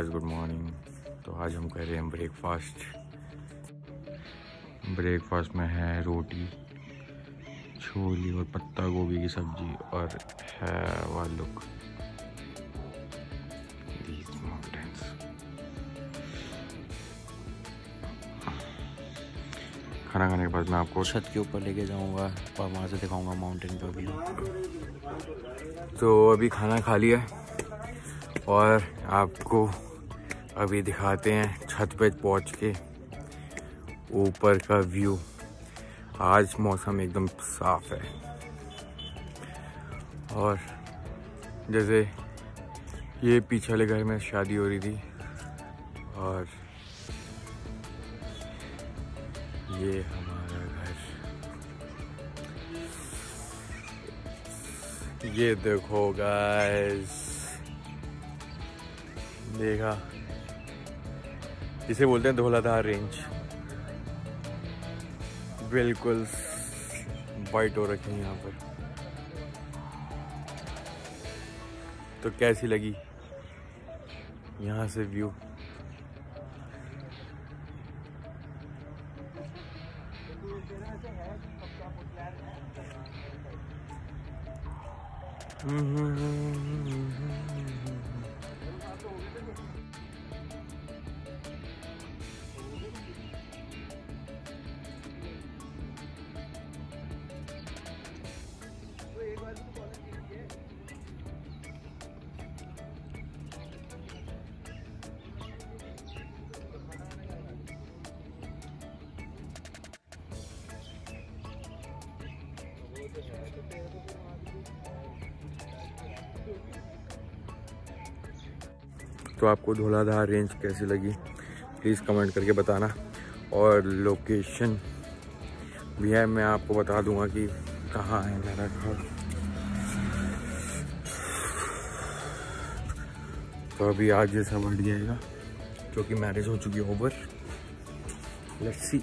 Guys good morning तो आज हम कर रहे हैं ब्रेकफास्ट ब्रेकफास्ट में है रोटी छोली और पत्ता गोभी की सब्ज़ी और है वाह लुक खाना खाने के बाद मैं आपको छत के ऊपर लेके जाऊँगा और वहाँ से दिखाऊँगा माउंटेन का व्यू तो अभी खाना खा लिया और आपको अभी दिखाते हैं छत पे पहुँच के ऊपर का व्यू। आज मौसम एकदम साफ़ है। और जैसे ये पीछे वाले घर में शादी हो रही थी और ये हमारा घर। ये देखो गाइस देखा? इसे बोलते हैं धौलाधार रेंज बिल्कुल वाइट हो रखी है यहाँ पर। तो कैसी लगी? यहाँ से व्यू तो आपको धौलाधार रेंज कैसी लगी? प्लीज़ कमेंट करके बताना। और लोकेशन भी है, मैं आपको बता दूँगा कि कहाँ है मेरा घर। तो अभी आज जैसा बढ़ जाएगा क्योंकि मैरिज हो चुकी है ओवर लेट्स सी